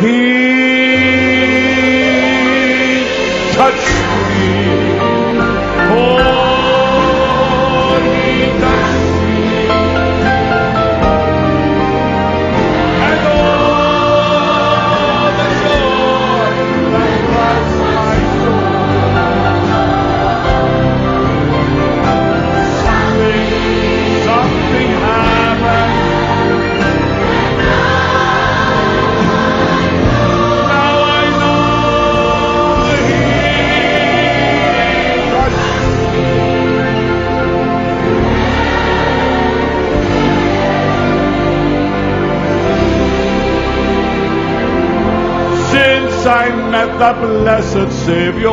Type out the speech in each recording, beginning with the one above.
He touched I met the blessed Savior,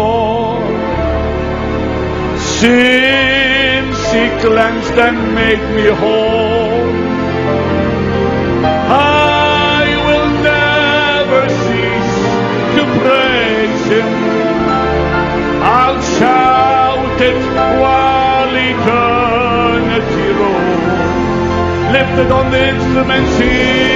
since He cleansed and made me whole, I will never cease to praise Him. I'll shout it while eternity rolls. Lifted on the instruments here.